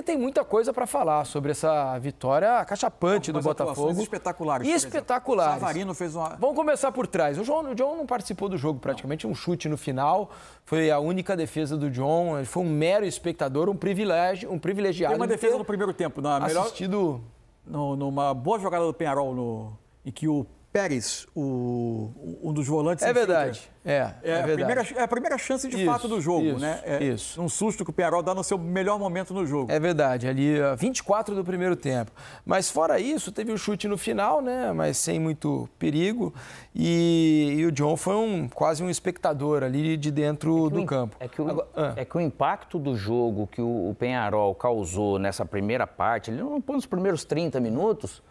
porque tem muita coisa para falar sobre essa vitória cachapante do Botafogo. espetaculares. Espetaculares. O Savarino fez uma. Vamos começar por trás. O João, o John não participou do jogo, praticamente um chute no final. Foi a única defesa do John. Ele foi um mero espectador, um privilégio, um privilegiado. Tem uma defesa no primeiro tempo, na melhor. Assistido. No, numa boa jogada do Penharol, no, em que o Pérez, o, um dos volantes. É verdade. É, é, é, a primeira, é a primeira chance de isso, fato do jogo, isso, né? É isso. Um susto que o Penharol dá no seu melhor momento no jogo. É verdade, ali 24 do primeiro tempo. Mas fora isso, teve o um chute no final, né? Mas sem muito perigo. E, e o John foi um, quase um espectador ali de dentro é do o, campo. É que, o, Agora, ah. é que o impacto do jogo que o, o Penharol causou nessa primeira parte, ele não põe nos primeiros 30 minutos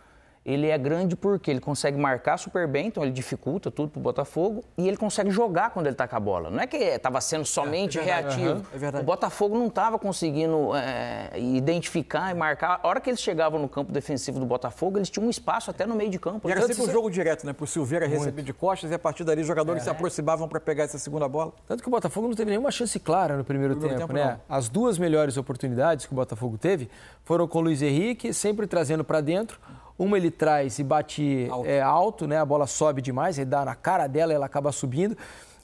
ele é grande porque ele consegue marcar super bem, então ele dificulta tudo pro Botafogo e ele consegue jogar quando ele tá com a bola. Não é que estava sendo somente é, é reativo. Uhum, é verdade. O Botafogo não estava conseguindo é, identificar e marcar. A hora que eles chegavam no campo defensivo do Botafogo, eles tinham um espaço até no meio de campo. E era sempre um jogo direto, né? Pro Silveira receber de costas e a partir dali os jogadores é. se aproximavam para pegar essa segunda bola. Tanto que o Botafogo não teve nenhuma chance clara no primeiro, no primeiro tempo, tempo, né? Não. As duas melhores oportunidades que o Botafogo teve foram com o Luiz Henrique, sempre trazendo para dentro. Uma ele traz e bate alto. É, alto, né? A bola sobe demais, ele dá na cara dela, ela acaba subindo.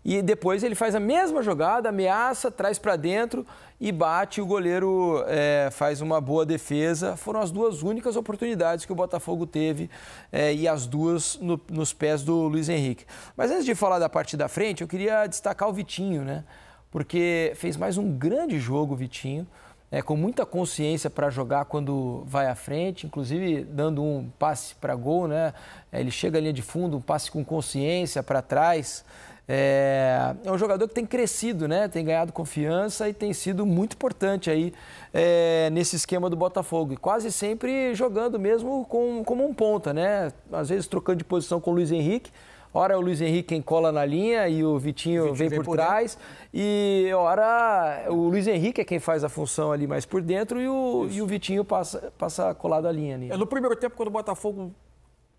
E depois ele faz a mesma jogada, ameaça, traz para dentro e bate. O goleiro é, faz uma boa defesa. Foram as duas únicas oportunidades que o Botafogo teve é, e as duas no, nos pés do Luiz Henrique. Mas antes de falar da parte da frente, eu queria destacar o Vitinho, né? Porque fez mais um grande jogo, o Vitinho é, com muita consciência para jogar quando vai à frente, inclusive dando um passe para gol, né? É, ele chega à linha de fundo, um passe com consciência para trás. É, é, um jogador que tem crescido, né? Tem ganhado confiança e tem sido muito importante aí é, nesse esquema do Botafogo. E quase sempre jogando mesmo com, como um ponta, né? Às vezes trocando de posição com o Luiz Henrique. Ora é o Luiz Henrique quem cola na linha e o Vitinho, o Vitinho vem, vem, por, por trás. E ora o Luiz Henrique é quem faz a função ali mais por dentro e o, e o Vitinho passa, passa colado a linha ali. É, no primeiro tempo, quando o Botafogo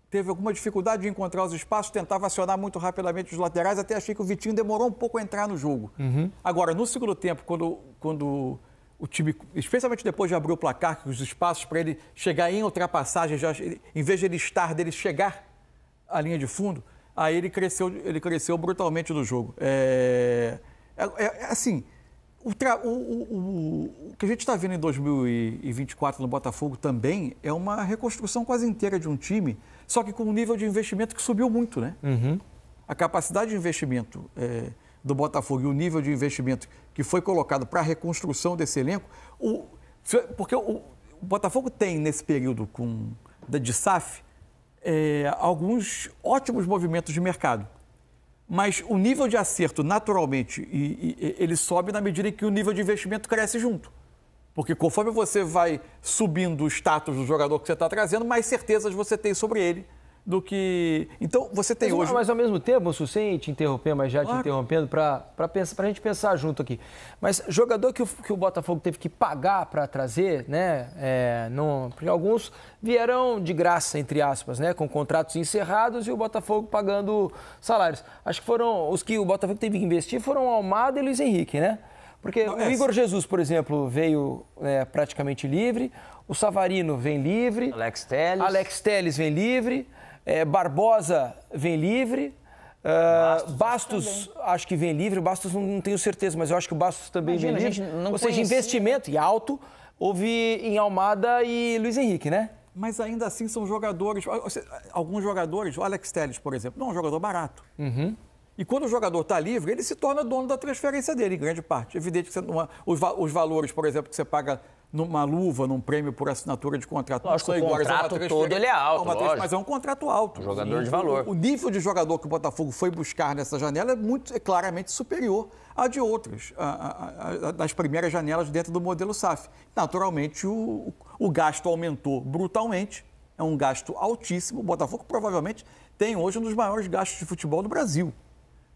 teve alguma dificuldade de encontrar os espaços, tentava acionar muito rapidamente os laterais, até achei que o Vitinho demorou um pouco a entrar no jogo. Uhum. Agora, no segundo tempo, quando, quando o time, especialmente depois de abrir o placar, os espaços para ele chegar em ultrapassagem, já, em vez de ele estar, dele chegar à linha de fundo, aí ele cresceu, ele cresceu brutalmente no jogo. É, é, é, é assim, o, o, o, o, que a gente está vendo em 2024 no Botafogo também é uma reconstrução quase inteira de um time, só que com um nível de investimento que subiu muito, né? Uhum. A capacidade de investimento é, do Botafogo e o nível de investimento que foi colocado para a reconstrução desse elenco, porque o, Botafogo tem nesse período com, de SAF é, alguns ótimos movimentos de mercado. Mas o nível de acerto, naturalmente, e, e, ele sobe na medida em que o nível de investimento cresce junto. Porque conforme você vai subindo o status do jogador que você está trazendo, mais certezas você tem sobre ele do que. Então, você tem mas, hoje. Mas ao mesmo tempo, sem te interromper, mas já claro. te interrompendo, para a gente pensar junto aqui. Mas jogador que o, que o Botafogo teve que pagar para trazer, né? É, não, porque alguns vieram de graça, entre aspas, né? Com contratos encerrados e o Botafogo pagando salários. Acho que foram. Os que o Botafogo teve que investir foram Almada e Luiz Henrique, né? Porque não, o é, Igor Jesus, por exemplo, veio é, praticamente livre, o Savarino vem livre. Alex Telles. Alex Telles vem livre. É, Barbosa vem livre. Uh, Bastos, Bastos acho que vem livre. Bastos não, não, tenho certeza, mas eu acho que o Bastos também Imagina, vem livre. Ou conhecia. seja, investimento e alto houve em Almada e Luiz Henrique, né? Mas ainda assim são jogadores. Alguns jogadores, o Alex Telles, por exemplo, não é um jogador barato. Uhum. E quando o jogador está livre, ele se torna dono da transferência dele, em grande parte. É evidente que uma, os, os, valores, por exemplo, que você paga numa luva, num prêmio por assinatura de contrato. Lógico, o contrato é todo ele é alto, é mas é um contrato alto. Um jogador de valor. O, o, nível de jogador que o Botafogo foi buscar nessa janela é muito é claramente superior à de a, a, das primeiras janelas dentro do modelo SAF. Naturalmente, o, o gasto aumentou brutalmente, é um gasto altíssimo. O Botafogo provavelmente tem hoje um dos maiores gastos de futebol do Brasil.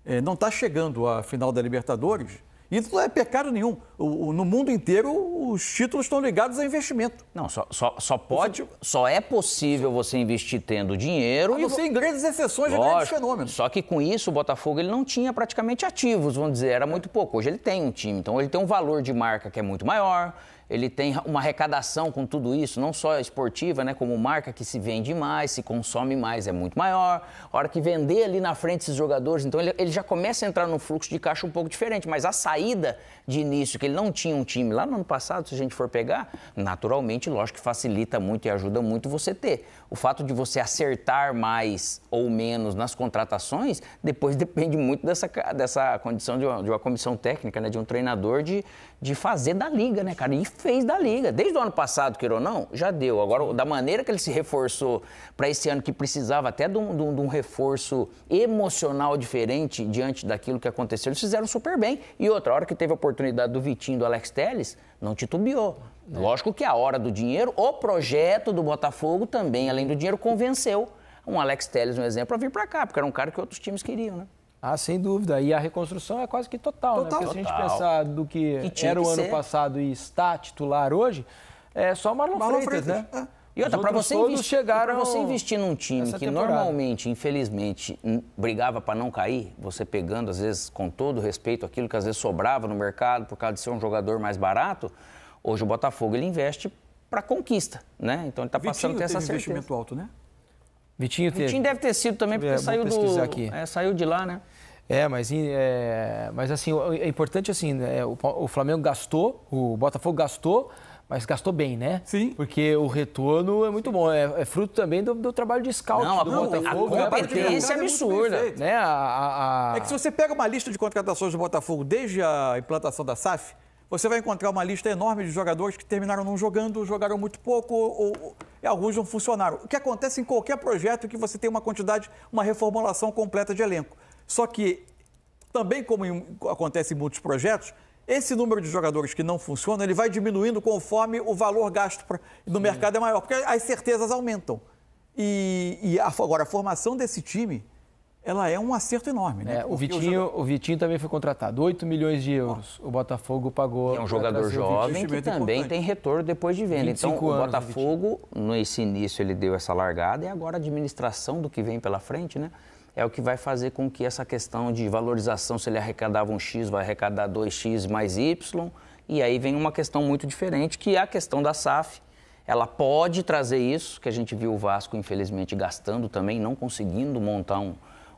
É, não está chegando à final da Libertadores isso não é pecado nenhum. O, o, no mundo inteiro, os títulos estão ligados a investimento. Não, só, só, só pode, só é possível você investir tendo dinheiro. A e em grandes exceções Lógico, de grandes fenômenos. Só que com isso, o Botafogo ele não tinha praticamente ativos, vamos dizer, era muito pouco. Hoje ele tem um time, então ele tem um valor de marca que é muito maior ele tem uma arrecadação com tudo isso, não só esportiva, né, como marca que se vende mais, se consome mais, é muito maior. A hora que vender ali na frente esses jogadores, então ele, ele já começa a entrar num fluxo de caixa um pouco diferente, mas a saída de início, que ele não tinha um time lá no ano passado, se a gente for pegar, naturalmente, lógico que facilita muito e ajuda muito você ter. O fato de você acertar mais ou menos nas contratações, depois depende muito dessa, dessa condição de uma, de uma comissão técnica, né, de um treinador, de, de fazer da liga, né, cara? E fez da liga. Desde o ano passado, queira ou não, já deu. Agora, da maneira que ele se reforçou para esse ano, que precisava até de um, de, um, de um, reforço emocional diferente diante daquilo que aconteceu, eles fizeram super bem. E outra, hora que teve a oportunidade do Vitinho do Alex Telles, não titubeou. É. Lógico que a hora do dinheiro, o projeto do Botafogo também, além do dinheiro, convenceu um Alex Telles, um exemplo, a vir para cá, porque era um cara que outros times queriam, né? Ah, sem dúvida. E a reconstrução é quase que total, total. né? Porque total. se a gente pensar do que, que era o ano ser. passado e está titular hoje, é só Marlon, Marlon Freitas, Freitas, né? É. E outra, para você, investir, chegaram você investir num time que normalmente, infelizmente, brigava para não cair, você pegando, às vezes, com todo respeito, aquilo que às vezes sobrava no mercado por causa de ser um jogador mais barato, hoje o Botafogo ele investe para conquista, né? Então ele está passando a essa certeza. investimento alto, né? Vitinho teve. Vitinho deve ter sido também, porque é, saiu do. Aqui. É, saiu de lá, né? É, mas, é, mas assim, é importante assim, né, o, o Flamengo gastou, o Botafogo gastou, mas gastou bem, né? Sim. Porque o retorno é muito bom. É, é fruto também do, do, trabalho de scout não, do não, Botafogo. A, a competência é absurda. É né? A, a, a... É que se você pega uma lista de contratações do Botafogo desde a implantação da SAF, você vai encontrar uma lista enorme de jogadores que terminaram não jogando, jogaram muito pouco, ou, ou alguns não funcionaram. O que acontece em qualquer projeto é que você tem uma quantidade, uma reformulação completa de elenco. Só que, também como em, acontece em muitos projetos, esse número de jogadores que não funcionam, ele vai diminuindo conforme o valor gasto pra, no Sim. mercado é maior, porque as certezas aumentam. E, e a, agora, a formação desse time ela é um acerto enorme. Né? É, o, Vitinho, o Vitinho também foi contratado, 8 milhões de euros. O Botafogo pagou. É um jogador jovem que também importante. tem retorno depois de venda. Então, o Botafogo, nesse início, ele deu essa largada e agora a administração do que vem pela frente, né? É o que vai fazer com que essa questão de valorização, se ele arrecadava um X, vai arrecadar 2X mais Y. E aí vem uma questão muito diferente, que é a questão da SAF. Ela pode trazer isso, que a gente viu o Vasco, infelizmente, gastando também, não conseguindo montar um,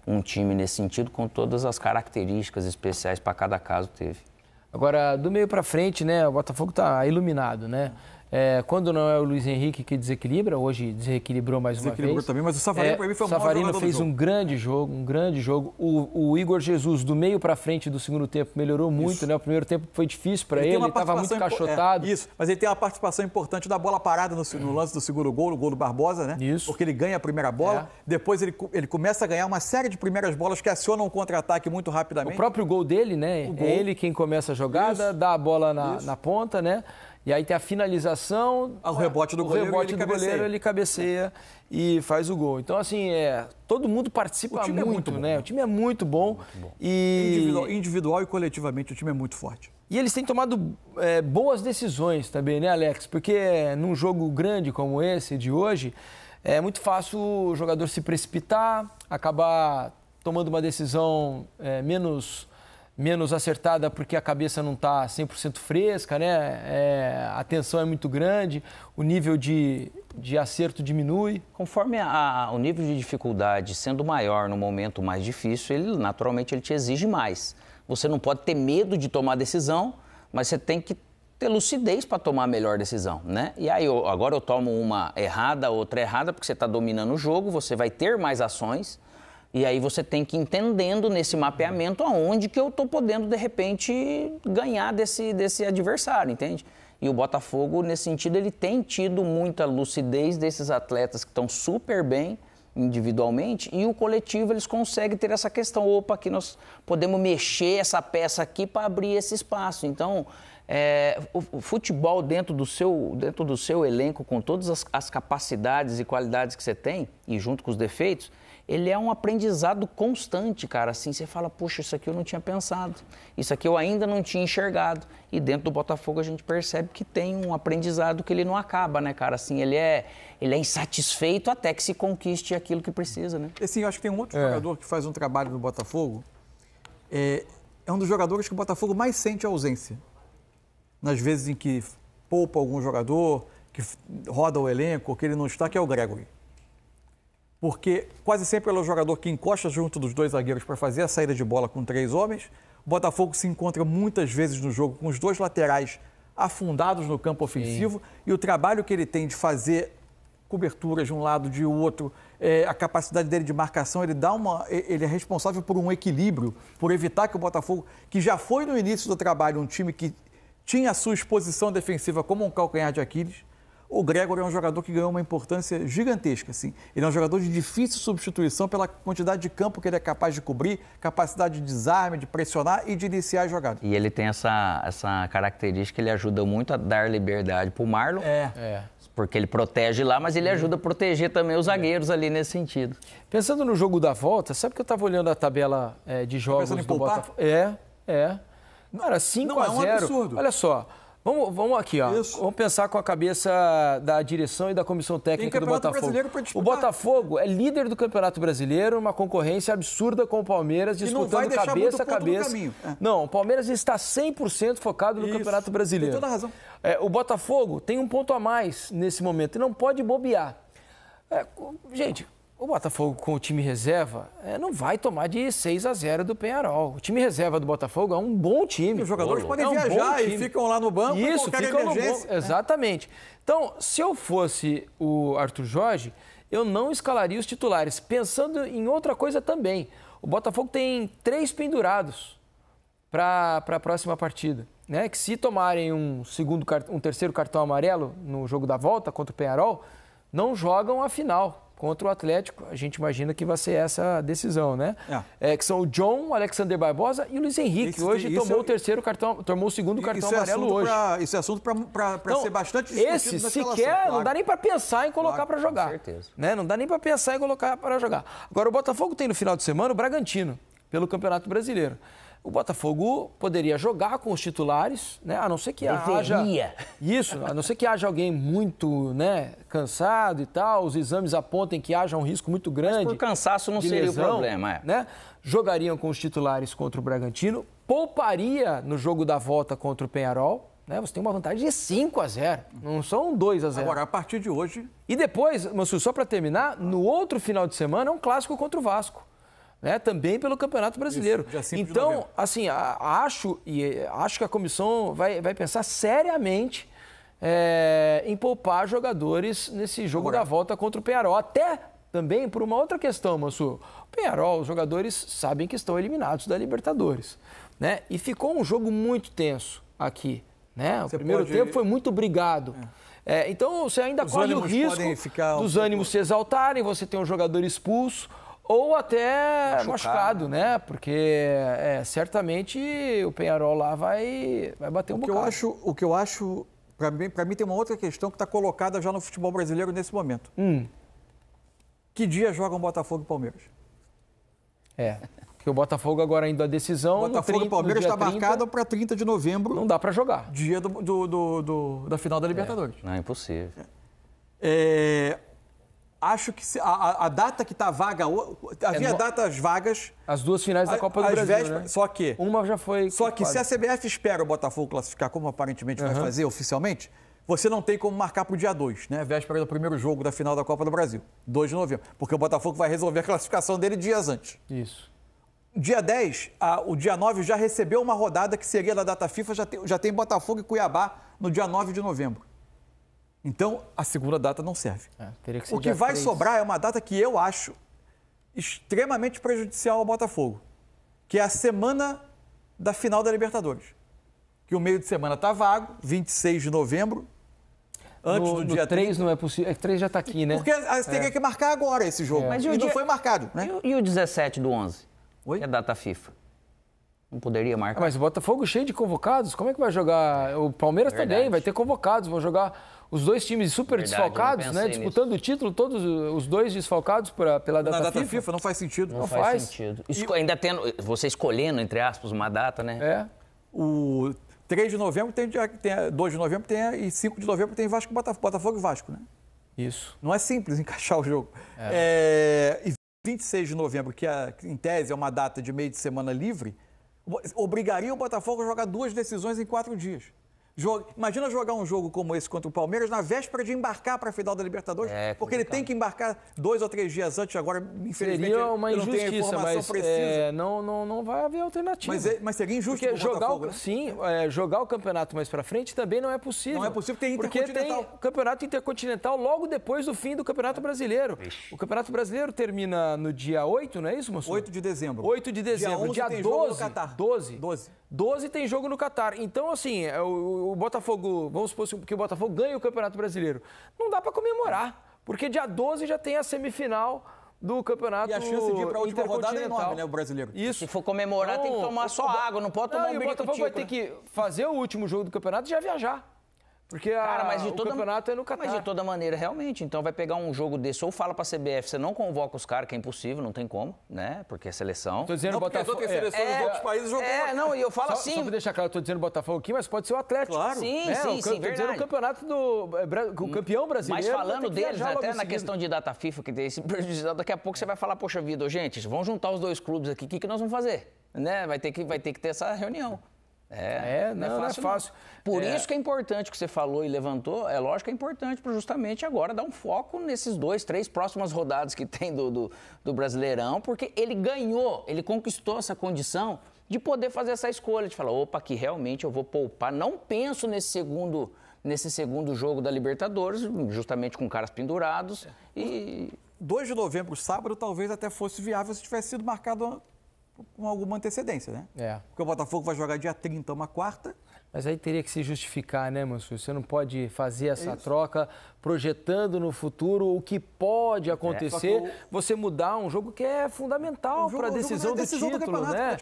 um time nesse sentido, com todas as características especiais para cada caso teve. Agora, do meio para frente, né, o Botafogo está iluminado, né? É, quando não é o Luiz Henrique que desequilibra, hoje desequilibrou mais uma vez. também, mas o Savarino é, para mim foi o Savarino fez um grande jogo, um grande jogo. O, o Igor Jesus, do meio para frente do segundo tempo, melhorou muito, isso. né? O primeiro tempo foi difícil para ele, ele estava muito encaixotado. É, isso, mas ele tem uma participação importante da bola parada no, no, lance do segundo gol, o gol do Barbosa, né? Isso. Porque ele ganha a primeira bola, é. depois ele, ele começa a ganhar uma série de primeiras bolas que acionam um contra-ataque muito rapidamente. O próprio gol dele, né? Gol. É ele quem começa a jogada, isso. dá a bola na, na ponta, né? E aí tem a finalização. Ah, o rebote do o goleiro. rebote do goleiro, ele cabeceia e faz o gol. Então, assim, é, todo mundo participa muito, é muito bom, né? O time é muito bom. Muito bom. E... Individual, individual, e coletivamente, o time é muito forte. E eles têm tomado é, boas decisões também, né, Alex? Porque num jogo grande como esse de hoje, é muito fácil o jogador se precipitar, acabar tomando uma decisão é, menos menos acertada porque a cabeça não está 100% fresca, né? É, a tensão é muito grande, o nível de, de acerto diminui. Conforme a, o nível de dificuldade sendo maior no momento mais difícil, ele naturalmente ele te exige mais. Você não pode ter medo de tomar decisão, mas você tem que ter lucidez para tomar a melhor decisão, né? E aí, eu, agora eu tomo uma errada, outra errada, porque você está dominando o jogo, você vai ter mais ações, e aí você tem que ir entendendo nesse mapeamento aonde que eu estou podendo, de repente, ganhar desse, desse adversário, entende? E o Botafogo, nesse sentido, ele tem tido muita lucidez desses atletas que estão super bem individualmente e o coletivo eles conseguem ter essa questão, opa, aqui nós podemos mexer essa peça aqui para abrir esse espaço. Então, é, o, o, futebol dentro do seu, dentro do seu elenco, com todas as, as capacidades e qualidades que você tem, e junto com os defeitos, ele é um aprendizado constante, cara. Assim, você fala, puxa, isso aqui eu não tinha pensado, isso aqui eu ainda não tinha enxergado. E dentro do Botafogo a gente percebe que tem um aprendizado que ele não acaba, né, cara? Assim, ele é, ele é insatisfeito até que se conquiste aquilo que precisa, né? Assim, eu acho que tem um outro é. jogador que faz um trabalho no Botafogo. É, é um dos jogadores que o Botafogo mais sente a ausência. Nas vezes em que poupa algum jogador, que roda o elenco, que ele não está, que é o Gregory. Porque quase sempre ele é o jogador que encosta junto dos dois zagueiros para fazer a saída de bola com três homens. O Botafogo se encontra muitas vezes no jogo com os dois laterais afundados no campo ofensivo Sim. e o trabalho que ele tem de fazer coberturas de um lado de outro, é, a capacidade dele de marcação, ele dá uma, ele é responsável por um equilíbrio, por evitar que o Botafogo, que já foi no início do trabalho um time que tinha a sua exposição defensiva como um calcanhar de Aquiles, o Gregor é um jogador que ganhou uma importância gigantesca. Assim. Ele é um jogador de difícil substituição pela quantidade de campo que ele é capaz de cobrir, capacidade de desarme, de pressionar e de iniciar a jogada. E ele tem essa, essa característica, ele ajuda muito a dar liberdade para o Marlon. É. é. Porque ele protege lá, mas ele ajuda a proteger também os zagueiros ali nesse sentido. Pensando no jogo da volta, sabe que eu estava olhando a tabela é, de jogos do Botafogo? É, é. Cara, 5 a 0. É um absurdo. Olha só. Vamos, vamos aqui, ó. Isso. Vamos pensar com a cabeça da direção e da comissão técnica do Botafogo. O Botafogo é líder do Campeonato Brasileiro, uma concorrência absurda com o Palmeiras, disputando cabeça a cabeça. É. Não, o Palmeiras está 100% focado no Isso. Campeonato Brasileiro. Tem toda a razão. É, o Botafogo tem um ponto a mais nesse momento e não pode bobear. É, gente, o Botafogo com o time reserva é, não vai tomar de 6 a 0 do Penharol. O time reserva do Botafogo é um bom time. E os jogadores podem é um viajar e ficam lá no banco Isso, ficam emergência. no banco. Exatamente. Então, se eu fosse o Arthur Jorge, eu não escalaria os titulares, pensando em outra coisa também. O Botafogo tem três pendurados para a próxima partida. Né? Que se tomarem um, segundo, um terceiro cartão amarelo no jogo da volta contra o Penharol, não jogam a final contra o Atlético. A gente imagina que vai ser essa decisão, né? É. É, que são o John, o Alexander Barbosa e o Luiz Henrique. Isso, hoje tomou é... o terceiro cartão, tomou o segundo cartão isso é amarelo hoje. Pra, isso é assunto para então, ser bastante discutido Esse sequer claro. não dá nem para pensar em colocar claro, para jogar. Com certeza. Né? Não dá nem para pensar em colocar para jogar. Agora o Botafogo tem no final de semana o Bragantino pelo Campeonato Brasileiro o Botafogo poderia jogar com os titulares, né? A não ser que Deveria. haja isso, a não ser que haja alguém muito, né, cansado e tal, os exames apontem que haja um risco muito grande. Mas por cansaço não seria lesão, o problema, é. né? Jogariam com os titulares contra o Bragantino, pouparia no jogo da volta contra o Penharol, né? Você tem uma vantagem de 5 a 0, não são 2 a 0. Agora a partir de hoje. E depois, Mansu, só para terminar, no outro final de semana é um clássico contra o Vasco né, também pelo Campeonato Brasileiro. Isso, então, assim, acho e acho que a comissão vai, vai pensar seriamente é, em poupar jogadores nesse jogo Agora. da volta contra o Penharol. Até também por uma outra questão, Mansu. O Penharol, os jogadores sabem que estão eliminados da Libertadores. Né? E ficou um jogo muito tenso aqui. Né? O você primeiro pode... tempo foi muito brigado. É. É, então você ainda os corre o risco dos um ânimos se exaltarem, você tem um jogador expulso ou até machucado, machucado né? Porque é, certamente o Penharol lá vai, vai bater um o que bocado. Eu acho, o que eu acho, para mim, mim tem uma outra questão que está colocada já no futebol brasileiro nesse momento. Hum. Que dia jogam Botafogo e Palmeiras? É. Porque o Botafogo agora indo a decisão. Botafogo 30, e Palmeiras está marcado para 30 de novembro. Não dá para jogar. Dia do, do, do, do, da final da Libertadores. É. Não, é impossível. É, acho que a, a data que está vaga, havia é no... datas vagas. As duas finais da Copa do Brasil, né? Só que... Uma já foi... Só que quase. se a CBF espera o Botafogo classificar, como aparentemente uhum. vai fazer oficialmente, você não tem como marcar para o dia 2, né? Véspera do primeiro jogo da final da Copa do Brasil, 2 de novembro. Porque o Botafogo vai resolver a classificação dele dias antes. Isso. Dia 10, a, o dia 9 já recebeu uma rodada que seria da data FIFA, já tem, já tem Botafogo e Cuiabá no dia 9 de novembro. Então, a segunda data não serve. É, que o que vai 3. sobrar é uma data que eu acho extremamente prejudicial ao Botafogo, que é a semana da final da Libertadores. Que o meio de semana está vago, 26 de novembro. Antes no, do dia 3 30. não é possível. É que 3 já está aqui, né? Porque você teria é. que marcar agora esse jogo. É. Mas e, e dia... não foi marcado, né? E, e o 17 do 11? Oi? Que é a data FIFA. Não poderia marcar. Mas o Botafogo cheio de convocados, como é que vai jogar? O Palmeiras Verdade. também vai ter convocados, vão jogar os dois times super Verdade, desfalcados, né? Disputando nisso. o título, todos os dois desfalcados pra, pela data, Na data FIFA. FIFA. Não faz sentido. Não, não faz, faz, sentido. E... Ainda tendo, você escolhendo, entre aspas, uma data, né? É. O 3 de novembro tem, tem 2 de novembro tem, e 5 de novembro tem Vasco, Botafogo e Vasco, né? Isso. Não é simples encaixar o jogo. É. É, e 26 de novembro, que é, em tese é uma data de meio de semana livre, obrigaria o Botafogo a jogar duas decisões em quatro dias. Imagina jogar um jogo como esse contra o Palmeiras na véspera de embarcar para a final da Libertadores, é, porque ele tem que embarcar dois ou três dias antes. Agora, infelizmente, seria uma não injustiça, a informação mas, precisa. É, não, não, não vai haver alternativa. Mas, é, mas seria injusto porque jogar Botafogo, o, né? Sim, é, jogar o campeonato mais para frente também não é possível. Não é possível, tem Intercontinental. Porque tem campeonato intercontinental logo depois do fim do Campeonato Brasileiro. Ixi. O Campeonato Brasileiro termina no dia 8, não é isso, moço? 8 de dezembro. 8 de dezembro. Dia, 11 dia 12. 12. 12. 12 tem jogo no Catar. Então, assim, é, o, o Botafogo, vamos supor que o Botafogo ganhe o Campeonato Brasileiro. Não dá para comemorar, porque dia 12 já tem a semifinal do campeonato E a chance de ir para a última rodada é enorme, né, o brasileiro. Isso. Se for comemorar, então, tem que tomar só água, não pode tomar não, um E o Botafogo vai ter né? que fazer o último jogo do campeonato e já viajar. Porque a, Cara, mas de o toda, campeonato é no Catar. Mas de toda maneira, realmente. Então vai pegar um jogo desse, ou fala pra CBF, você não convoca os caras, que é impossível, não tem como, né? Porque é seleção. Tô dizendo não, Botafogo. Porque as outras seleções é, dos outros países jogam. É, não, e eu falo só, assim. Só pra deixar claro, eu tô dizendo Botafogo aqui, mas pode ser o Atlético. Claro. Sim, né? sim, o, sim, tô verdade. dizendo o campeonato do o campeão brasileiro. Mas falando deles, até até na questão de data FIFA, que tem esse prejudicial, daqui a pouco você vai falar, poxa vida, gente, vamos juntar os dois clubes aqui, o que, que nós vamos fazer? Né? Vai, ter que, vai ter que ter essa reunião. É, é, não, não, é fácil. Não é. Por é. isso que é importante o que você falou e levantou, é lógico que é importante para justamente agora dar um foco nesses dois, três próximas rodadas que tem do, do, do, Brasileirão, porque ele ganhou, ele conquistou essa condição de poder fazer essa escolha, de falar, opa, aqui realmente eu vou poupar, não penso nesse segundo, nesse segundo jogo da Libertadores, justamente com caras pendurados e... 2 de novembro, sábado, talvez até fosse viável se tivesse sido marcado com alguma antecedência, né? É. Porque o Botafogo vai jogar dia 30, uma quarta. Mas aí teria que se justificar, né, Mansur? Você não pode fazer essa é troca projetando no futuro o que pode acontecer, é. você mudar um jogo que é fundamental para a decisão, decisão, do título, do né?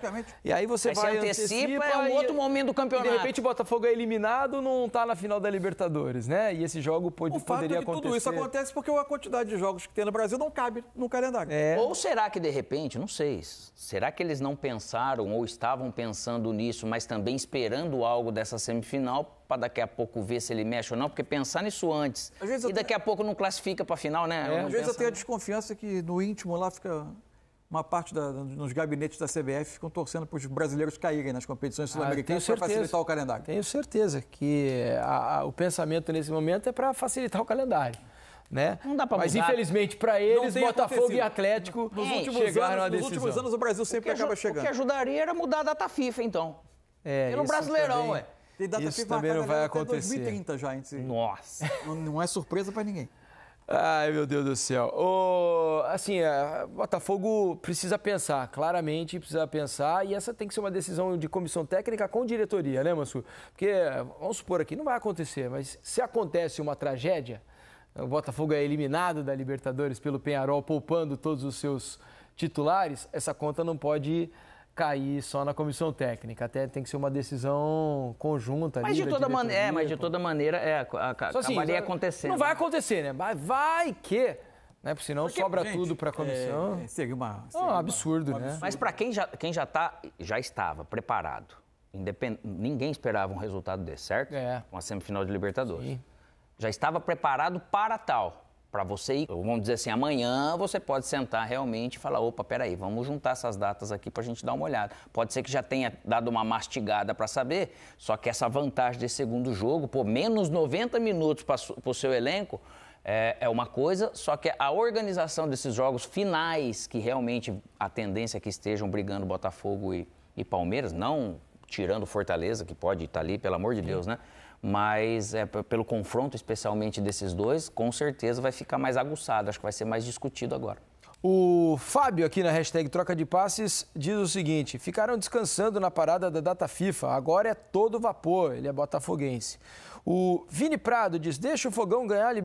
E aí você aí vai antecipa, antecipa é um outro momento do campeonato. E de repente o Botafogo é eliminado, não está na final da Libertadores, né? E esse jogo pode, o poderia é que acontecer. Tudo isso acontece porque a quantidade de jogos que tem no Brasil não cabe no calendário. É. Ou será que de repente, não sei, será que eles não pensaram ou estavam pensando nisso, mas também esperando algo dessa semifinal para daqui a pouco ver se ele mexe ou não, porque pensar nisso antes e daqui a pouco não classifica para a final, né? É, às vezes eu tenho a desconfiança que no íntimo lá fica uma parte da, nos gabinetes da CBF ficam torcendo para os brasileiros caírem nas competições Ah, sul-americanas para facilitar o calendário. Tenho certeza que a, a, o pensamento nesse momento é para facilitar o calendário. Né? Não dá pra Mas mudar. infelizmente para eles, Botafogo acontecido. e Atlético nos é, últimos chegaram anos, à Nos decisão. últimos anos o Brasil sempre o acaba O chegando. que ajudaria era mudar a data FIFA, então. É, Pelo Brasileirão, também- ué. Tem data Isso também não vai acontecer. 2030 já, hein? Nossa. Não, não é surpresa para ninguém. Ai, meu Deus do céu. Ô, assim, é, Botafogo precisa pensar, claramente precisa pensar, e essa tem que ser uma decisão de comissão técnica com diretoria, né, Mansur? Porque, vamos supor aqui, não vai acontecer, mas se acontece uma tragédia, o Botafogo é eliminado da Libertadores pelo Penharol, poupando todos os seus titulares, essa conta não pode cair só na comissão técnica. Até tem que ser uma decisão conjunta. Mas ali de da toda maneira, é, mas de toda maneira, é, a- assim, acabaria vai- acontecendo. Não vai acontecer, né? Mas vai que, né? Porque senão Porque, sobra gente, tudo para a comissão. é, seria uma. É seria um uma- absurdo, um né? Mas para quem já, quem já, tá, já estava preparado, independ... ninguém esperava um resultado desse, certo? É. Uma semifinal de Libertadores. Sim. Já estava preparado para tal. Para você ir, vamos dizer assim, amanhã você pode sentar realmente e falar: opa, peraí, vamos juntar essas datas aqui para a gente dar uma olhada. Pode ser que já tenha dado uma mastigada para saber, só que essa vantagem desse segundo jogo, pô, menos 90 minutos para o seu elenco, é, é uma coisa, só que a organização desses jogos finais, que realmente a tendência é que estejam brigando Botafogo e, e Palmeiras, não tirando Fortaleza, que pode estar ali, pelo amor de Deus, né? Mas é, pelo confronto, especialmente desses dois, com certeza vai ficar mais aguçado, acho que vai ser mais discutido agora. O Fábio, aqui na hashtag Troca de Passes, diz o seguinte: ficaram descansando na parada da data FIFA, agora é todo vapor. Ele é botafoguense. O Vini Prado diz: deixa o fogão ganhar